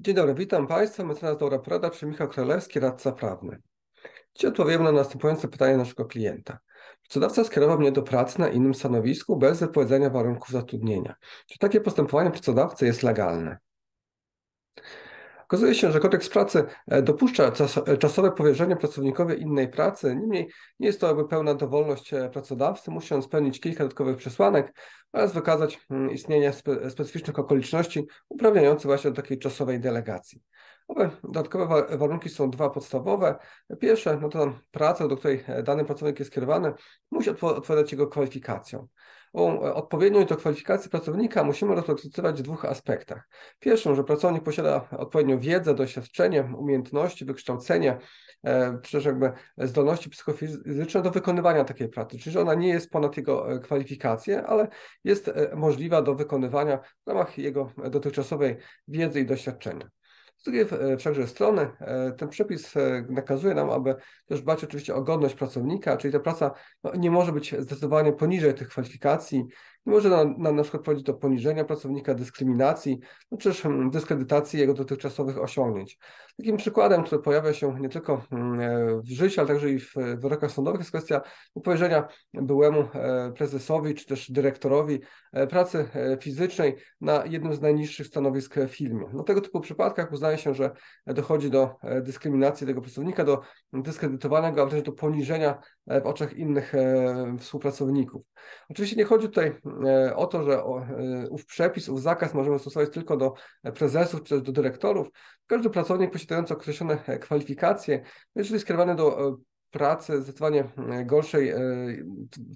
Dzień dobry, witam Państwa. Mecenas Dobra Porada, czy Michał Królewski, radca prawny. Dzisiaj odpowiemy na następujące pytanie naszego klienta. Pracodawca skierował mnie do pracy na innym stanowisku bez wypowiedzenia warunków zatrudnienia. Czy takie postępowanie pracodawcy jest legalne? Okazuje się, że kodeks pracy e, dopuszcza e, czasowe powierzenie pracownikowi innej pracy, niemniej nie jest to jakby pełna dowolność e, pracodawcy, musi on spełnić kilka dodatkowych przesłanek oraz wykazać mm, istnienie spe specyficznych okoliczności uprawniających właśnie do takiej czasowej delegacji. Owe dodatkowe warunki są dwa podstawowe. Pierwsze, no to praca, do której dany pracownik jest kierowany, musi odpowiadać jego kwalifikacjom. Odpowiednią do kwalifikacji pracownika musimy rozpatrywać w dwóch aspektach. Pierwszą, że pracownik posiada odpowiednią wiedzę, doświadczenie, umiejętności, wykształcenie, e, czy jakby zdolności psychofizyczne do wykonywania takiej pracy, czyli że ona nie jest ponad jego e, kwalifikacje, ale jest e, możliwa do wykonywania w ramach jego dotychczasowej wiedzy i doświadczenia. Z drugiej e, wszakże strony e, ten przepis e, nakazuje nam, aby też dbać oczywiście o godność pracownika, czyli ta praca no, nie może być zdecydowanie poniżej tych kwalifikacji, może na, na, na przykład prowadzić do poniżenia pracownika, dyskryminacji, no, czy też hmm, dyskredytacji jego dotychczasowych osiągnięć. Takim przykładem, który pojawia się nie tylko hmm, w życiu, ale także i w wyrokach sądowych jest kwestia powierzenia byłemu prezesowi czy też dyrektorowi pracy fizycznej na jednym z najniższych stanowisk w firmie. No tego typu przypadkach uznaje się, że dochodzi do e, dyskryminacji tego pracownika, do dyskredytowania go, też do poniżenia e, w oczach innych e, współpracowników. Oczywiście nie chodzi tutaj o to, że ów przepis, ów zakaz możemy stosować tylko do prezesów czy też do dyrektorów. Każdy pracownik posiadający określone kwalifikacje, jeżeli skierowany do pracy zdecydowanie e, gorszej e,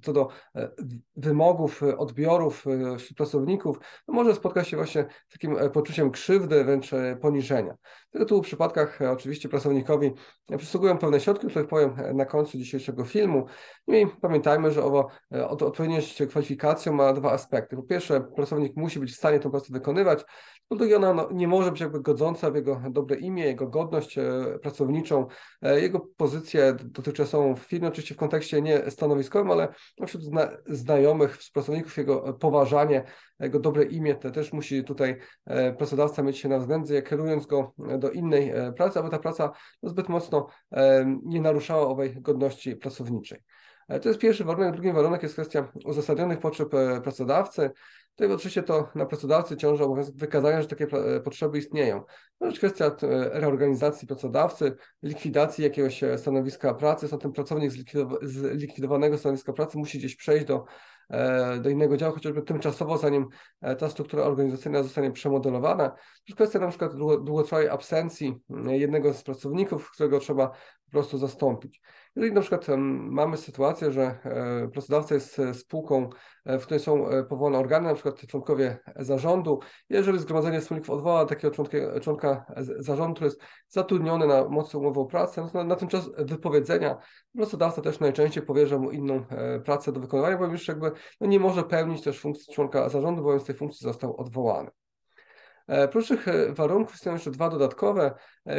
co do e, wymogów, odbiorów wśród pracowników, no może spotkać się właśnie z takim poczuciem krzywdy, wręcz poniżenia. Tego typu przypadkach oczywiście pracownikowi przysługują pewne środki, o których powiem na końcu dzisiejszego filmu. I pamiętajmy, że owo odpowiedniość kwalifikacją ma dwa aspekty. Po pierwsze, pracownik musi być w stanie tę pracę wykonywać, po drugie, ona no, nie może być jakby godząca w jego dobre imię, jego godność pracowniczą, jego pozycję dotychczasową w firmie, oczywiście w kontekście nie stanowiskowym, ale wśród zna znajomych, współpracowników, jego poważanie, jego dobre imię to też musi tutaj e, pracodawca mieć się na względzie, kierując go do innej e, pracy, aby ta praca zbyt mocno e, nie naruszała owej godności pracowniczej. To jest pierwszy warunek. Drugi warunek jest kwestia uzasadnionych potrzeb pracodawcy. Tutaj oczywiście to na pracodawcy ciąży obowiązek wykazania, że takie potrzeby istnieją. To jest kwestia e, reorganizacji pracodawcy, likwidacji jakiegoś e, stanowiska pracy. Ten pracownik z likwidowanego stanowiska pracy musi gdzieś przejść do, e, do innego działu, chociażby tymczasowo, zanim ta struktura organizacyjna zostanie przemodelowana. To jest kwestia na przykład długotrwałej absencji jednego z pracowników, którego trzeba po prostu zastąpić. Jeżeli na przykład mamy sytuację, że pracodawca jest spółką, w której są powołane organy, na przykład członkowie zarządu, jeżeli zgromadzenie wspólników odwoła takiego członka, członka zarządu, który jest zatrudniony na mocy umowy o pracę, no, na ten czas wypowiedzenia pracodawca też najczęściej powierza mu inną e, pracę do wykonywania, bo już jakby no, nie może pełnić też funkcji członka zarządu, bo z tej funkcji został odwołany. E, Prócz e, warunków są jeszcze dwa dodatkowe.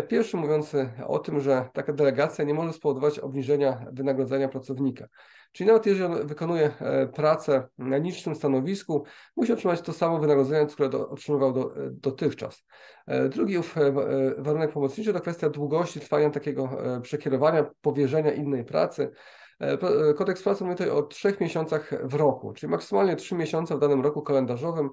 Pierwszy mówiący o tym, że taka delegacja nie może spowodować obniżenia wynagrodzenia pracownika. Czyli nawet jeżeli on wykonuje e, pracę na niższym stanowisku, musi otrzymać to samo wynagrodzenie, które do, otrzymywał do, e, dotychczas. E, drugi warunek pomocniczy to kwestia długości trwania takiego przekierowania, powierzenia innej pracy. Kodeks pracy mówi tutaj o trzech miesiącach w roku, czyli maksymalnie trzy miesiące w danym roku kalendarzowym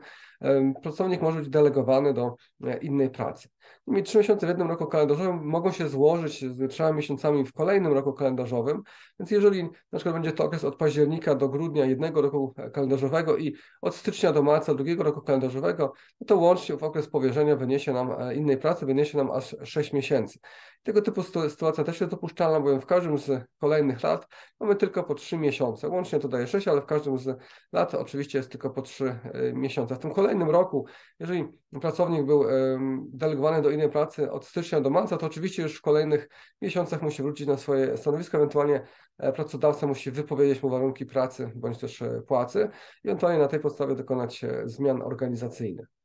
pracownik może być delegowany do innej pracy. I trzy miesiące w jednym roku kalendarzowym mogą się złożyć z trzema miesiącami w kolejnym roku kalendarzowym, więc jeżeli na przykład będzie to okres od października do grudnia jednego roku kalendarzowego i od stycznia do marca drugiego roku kalendarzowego, no to łącznie w okres powierzenia wyniesie nam e, innej pracy, wyniesie nam aż 6 miesięcy. Tego typu sytuacja też jest dopuszczalna, bowiem w każdym z kolejnych lat mamy tylko po 3 miesiące. Łącznie to daje 6, ale w każdym z lat oczywiście jest tylko po 3 e, miesiące. W tym kolejnym roku, jeżeli pracownik był delegowany do innej pracy od stycznia do marca, to oczywiście już w kolejnych miesiącach musi wrócić na swoje stanowisko, ewentualnie e, pracodawca musi wypowiedzieć mu warunki pracy bądź też e, płacy i ewentualnie na tej podstawie dokonać zmian organizacyjnych.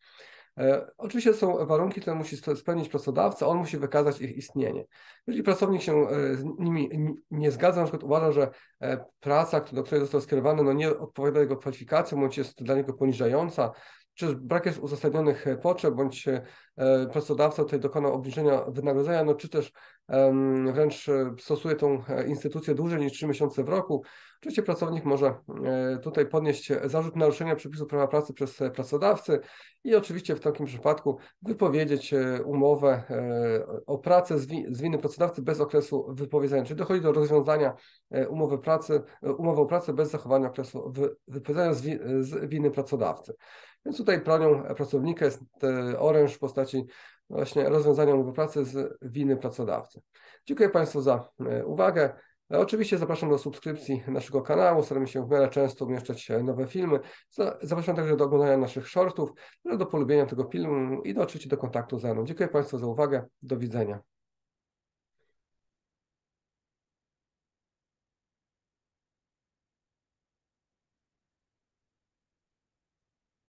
E, oczywiście są warunki, które musi spełnić pracodawca, on musi wykazać ich istnienie. Jeżeli pracownik się e, z nimi nie zgadza, na przykład uważa, że e, praca, do której został skierowany, no nie odpowiada jego kwalifikacjom, bądź jest dla niego poniżająca, czy brak jest uzasadnionych potrzeb, bądź pracodawca tutaj dokonał obniżenia wynagrodzenia, no czy też wręcz stosuje tą instytucję dłużej niż 3 miesiące w roku. Oczywiście pracownik może tutaj podnieść zarzut naruszenia przepisów prawa pracy przez pracodawcy i oczywiście w takim przypadku wypowiedzieć umowę o pracę z winy pracodawcy bez okresu wypowiedzenia, czyli dochodzi do rozwiązania umowy pracy, umowy o pracę bez zachowania okresu wypowiedzenia z winy pracodawcy. Więc tutaj bronią pracownika jest oręż w postaci właśnie rozwiązania umowy pracy z winy pracodawcy. Dziękuję Państwu za e, uwagę. E, oczywiście zapraszam do subskrypcji naszego kanału, staramy się w miarę często umieszczać nowe filmy. Zapraszam także do oglądania naszych shortów, do polubienia tego filmu i do, oczywiście do kontaktu ze mną. Dziękuję Państwu za uwagę, do widzenia.